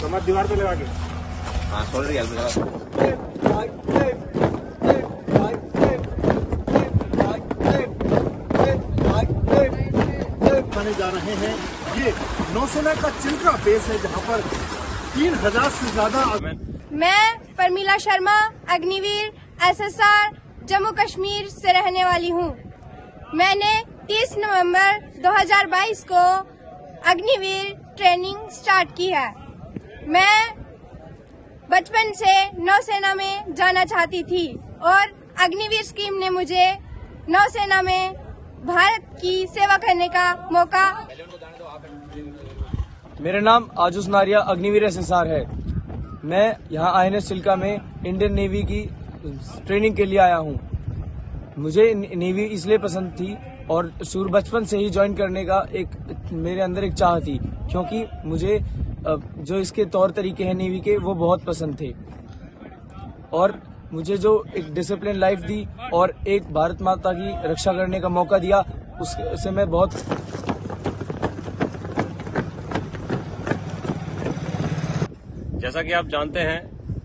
तो मत दीवार पे लगा के। हाँ सोल्डर हेल्प लगा माने जा रहे हैं ये नौसेना का चिल्का बेस है जहाँ पर तीन हज़ार से ज़्यादा मैं परमीला शर्मा अग्निवीर एसएसआर जम्मू कश्मीर से रहने वाली हूँ। मैंने 30 नवंबर 2022 को अग्निवीर ट्रेनिंग स्टार्ट की है। मैं बचपन से नौसेना में जाना चाहती थी और अग्निवीर स्कीम ने मुझे नौसेना में भारत की सेवा करने का मौका मेरा नाम आजुस नारिया अग्निवीर एसएसआर है। मैं यहाँ आई चिल्का में इंडियन नेवी की ट्रेनिंग के लिए आया हूँ। मुझे नेवी इसलिए पसंद थी और शुरू बचपन से ही ज्वाइन करने का एक, मेरे अंदर एक चाह थी, क्योंकि मुझे जो इसके तौर तरीके हैं नेवी के, वो बहुत पसंद थे। और मुझे जो एक डिसिप्लिन लाइफ दी और एक भारत माता की रक्षा करने का मौका दिया, उससे मैं बहुत जैसा कि आप जानते हैं,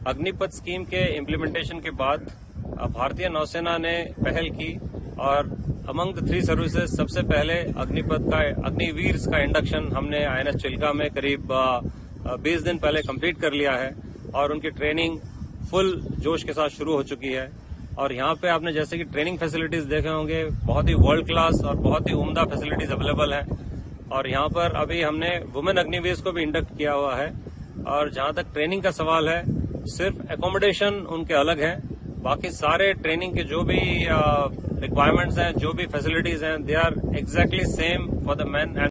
अग्निपथ स्कीम के इम्प्लीमेंटेशन के बाद भारतीय नौसेना ने पहल की और अमंग थ्री सर्विसेज़ सबसे पहले अग्निपथ का, अग्निवीर का इंडक्शन हमने आईएनएस चिल्का में करीब बीस दिन पहले कंप्लीट कर लिया है और उनकी ट्रेनिंग फुल जोश के साथ शुरू हो चुकी है। और यहाँ पे आपने जैसे कि ट्रेनिंग फैसिलिटीज़ देखे होंगे, बहुत ही वर्ल्ड क्लास और बहुत ही उम्दा फैसिलिटीज़ अवेलेबल है। और यहाँ पर अभी हमने वुमेन अग्निवीर को भी इंडक्ट किया हुआ है। और जहाँ तक ट्रेनिंग का सवाल है, सिर्फ़ एकोमोडेशन उनके अलग है। बाकी सारे ट्रेनिंग के जो भी रिक्वायरमेंट्स हैं, जो भी फैसिलिटीज़ हैं they are exactly same for the man and